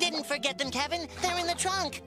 didn't forget them, Kevin. They're in the trunk.